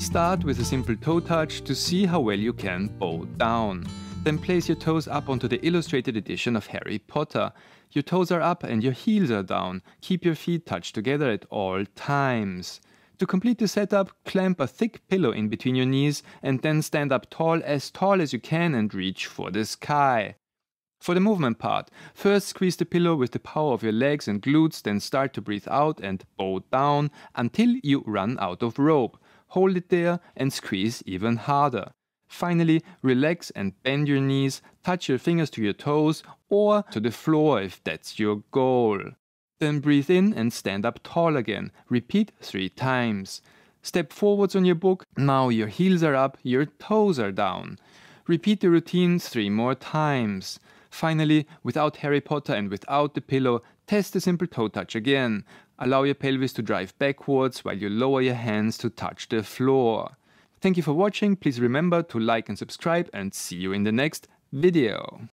Start with a simple toe touch to see how well you can bow down. Then place your toes up onto the illustrated edition of Harry Potter. Your toes are up and your heels are down. Keep your feet touched together at all times. To complete the setup, clamp a thick pillow in between your knees and then stand up tall as tall as you can and reach for the sky. For the movement part, first squeeze the pillow with the power of your legs and glutes, then start to breathe out and bow down until you run out of rope. Hold it there and squeeze even harder. Finally, relax and bend your knees, touch your fingers to your toes or to the floor if that's your goal. Then breathe in and stand up tall again. Repeat three times. Step forwards on your book. Now your heels are up, your toes are down. Repeat the routine three more times. Finally, without Harry Potter and without the pillow, test the simple toe touch again. Allow your pelvis to drive backwards while you lower your hands to touch the floor. Thank you for watching, please remember to like and subscribe and see you in the next video.